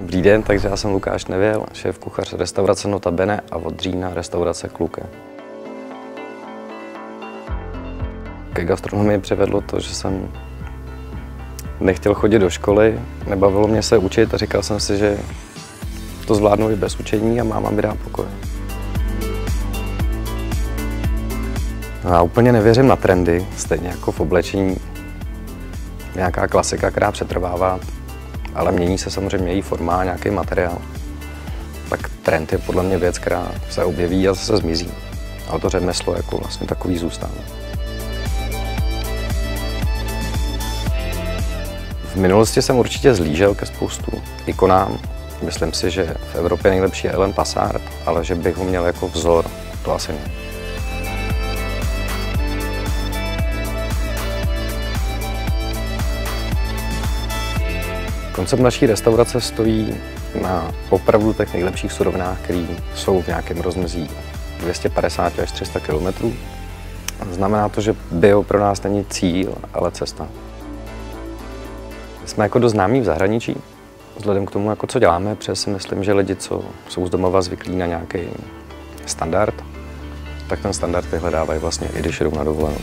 Dobrý den, takže já jsem Lukáš Nevěl, šéf kuchař restaurace Notabene a od října restaurace Kluke. Ke gastronomii přivedlo to, že jsem nechtěl chodit do školy, nebavilo mě se učit a říkal jsem si, že to zvládnu i bez učení a máma mi dá pokoj. Já úplně nevěřím na trendy, stejně jako v oblečení nějaká klasika, která přetrvává, ale mění se samozřejmě její forma a nějaký materiál. Tak trend je podle mě věc, která se objeví a zase zmizí. Ale to řemeslo jako vlastně takový zůstává. V minulosti jsem určitě zlížel ke spoustu ikonám. Myslím si, že v Evropě nejlepší je Ellen Passard, ale že bych ho měl jako vzor, to asi ne. Koncept naší restaurace stojí na opravdu těch nejlepších surovinách, které jsou v nějakém rozmezí 250 až 300 km. Znamená to, že bio pro nás není cíl, ale cesta. Jsme jako dost známí v zahraničí, vzhledem k tomu, jako co děláme, protože si myslím, že lidi, co jsou z domova zvyklí na nějaký standard, tak ten standard vyhledávají vlastně i když jdou na dovolenou.